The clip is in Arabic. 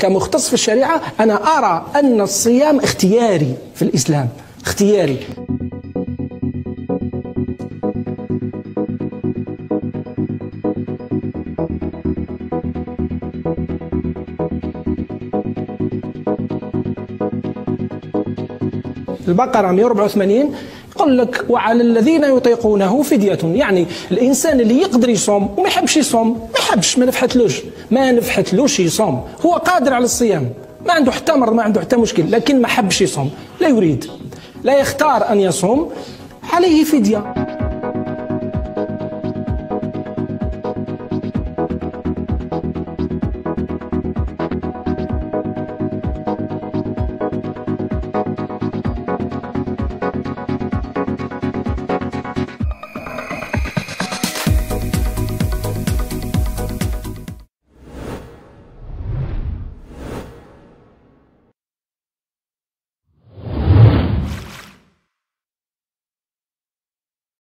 كمختص في الشريعة أنا أرى أن الصيام اختياري في الإسلام. اختياري. البقرة 184 يقول لك وعلى الذين يطيقونه فدية. يعني الإنسان اللي يقدر يصوم وما يحبش يصوم ما يحبش ما نفحتلوش ما نفحتلوش يصوم. هو قادر على الصيام ما عنده حتى مرض ما عنده حتى مشكل لكن ما حبش يصوم لا يريد لا يختار أن يصوم عليه فدية.